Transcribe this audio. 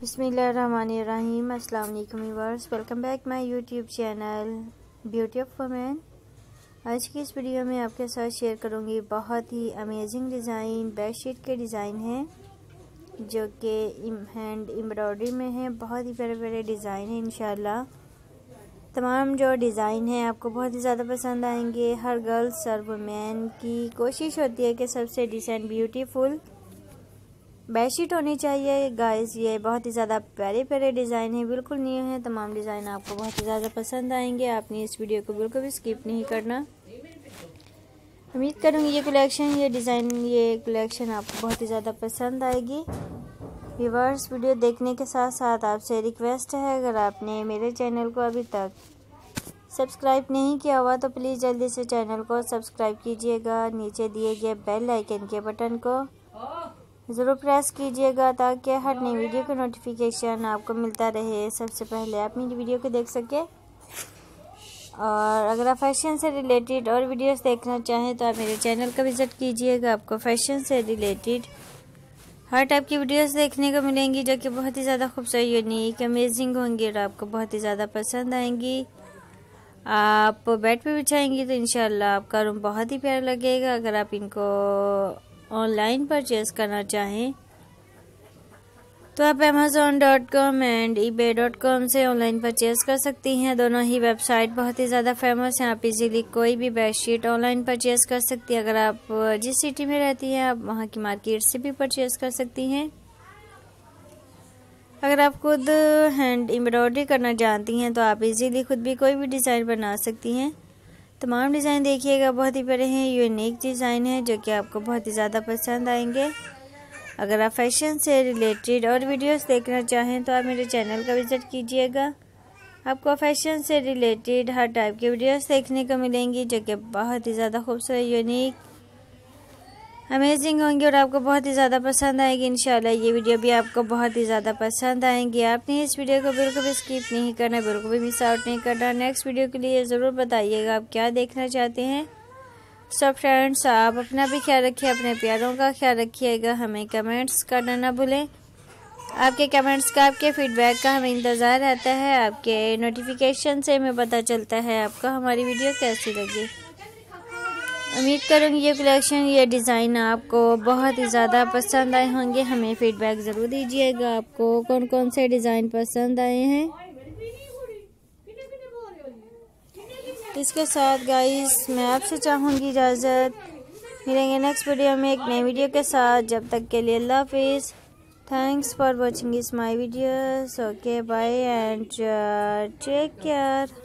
बिसमीम viewers welcome back my YouTube channel, beauty of women. आज की इस वीडियो में आपके साथ शेयर करूँगी बहुत ही अमेजिंग डिज़ाइन बेडशीट के डिज़ाइन हैं, जो कि हैंड एम्ब्रॉयडरी में है। बहुत ही प्यारे प्यारे डिज़ाइन हैं, इंशाल्लाह। तमाम जो डिज़ाइन हैं, आपको बहुत ही ज़्यादा पसंद आएँगे। हर गर्ल्स और वुमेन की कोशिश होती है कि सबसे डिसेंट ब्यूटीफुल बेडशीट होनी चाहिए। गाइस ये बहुत ही ज़्यादा प्यारे प्यारे डिज़ाइन है, बिल्कुल न्यू है। तमाम डिज़ाइन आपको बहुत ही ज़्यादा पसंद आएँगे। आपने इस वीडियो को बिल्कुल भी स्किप नहीं करना। उम्मीद करूँगी ये कलेक्शन ये डिज़ाइन ये कलेक्शन आपको बहुत ही ज़्यादा पसंद आएगी। व्यूवर्स वीडियो देखने के साथ साथ आपसे रिक्वेस्ट है, अगर आपने मेरे चैनल को अभी तक सब्सक्राइब नहीं किया हुआ तो प्लीज़ जल्दी से चैनल को सब्सक्राइब कीजिएगा। नीचे दिए गए बेल आइकन के बटन को। ज़रूर प्रेस कीजिएगा ताकि हर नई वीडियो का नोटिफिकेशन आपको मिलता रहे। सबसे पहले आप मेरी वीडियो को देख सकें। और अगर आप फ़ैशन से रिलेटेड और वीडियोस देखना चाहें तो आप मेरे चैनल का विज़िट कीजिएगा। आपको फ़ैशन से रिलेटेड हर टाइप की वीडियोस देखने को मिलेंगी, जो कि बहुत ही ज़्यादा खूबसूरत यूनिक अमेजिंग होंगी और आपको बहुत ही ज़्यादा पसंद आएँगी। आप बेड पे बिछाएँगी तो इंशाल्लाह आपका रूम बहुत ही प्यारा लगेगा। अगर आप इनको ऑनलाइन परचेज़ करना चाहें तो आप Amazon dot com and eBay dot com से ऑनलाइन परचेज़ कर सकती हैं। दोनों ही वेबसाइट बहुत ही ज़्यादा फ़ेमस हैं। आप इजीली कोई भी बेडशीट ऑनलाइन परचेज़ कर सकती हैं। अगर आप जिस सिटी में रहती हैं, आप वहाँ की मार्केट से भी परचेज़ कर सकती हैं। अगर आप खुद हैंड एम्ब्रॉयडरी करना जानती हैं तो आप इजीली खुद भी कोई भी डिज़ाइन बना सकती हैं। तमाम डिज़ाइन देखिएगा, बहुत ही बड़े हैं, यूनिक डिज़ाइन है, जो कि आपको बहुत ही ज़्यादा पसंद आएँगे। अगर आप फ़ैशन से रिलेटेड और वीडियोस देखना चाहें तो आप मेरे चैनल का विज़िट कीजिएगा। आपको फ़ैशन से रिलेटेड हर टाइप के वीडियोस देखने को मिलेंगी, जो कि बहुत ही ज़्यादा खूबसूरत, यूनिक अमेजिंग होंगी और आपको बहुत ही ज़्यादा पसंद आएगी, इंशाल्लाह ये वीडियो भी आपको बहुत ही ज़्यादा पसंद आएँगी। आपने इस वीडियो को बिल्कुल भी स्किप नहीं करना, बिल्कुल भी मिस आउट नहीं करना। नेक्स्ट वीडियो के लिए ज़रूर बताइएगा आप क्या देखना चाहते हैं। सब फ्रेंड्स आप अपना भी ख्याल रखिए, अपने प्यारों का ख्याल रखिएगा, हमें कमेंट्स करना ना भूलें। आपके कमेंट्स का, आपके फीडबैक का हमें इंतज़ार रहता है, आपके नोटिफिकेशन से हमें पता चलता है आपको हमारी वीडियो कैसी लगी। उम्मीद करूँगी ये कलेक्शन, ये डिज़ाइन आपको बहुत ही ज़्यादा पसंद आए होंगे। हमें फीडबैक ज़रूर दीजिएगा आपको कौन कौन से डिज़ाइन पसंद आए हैं। इसके साथ गाइस मैं आपसे चाहूँगी इजाज़त। मिलेंगे नेक्स्ट वीडियो में एक नई वीडियो के साथ। जब तक के लिए अल्लाह हाफिज़। थैंक्स फॉर वॉचिंग इस my videos okay bye and take care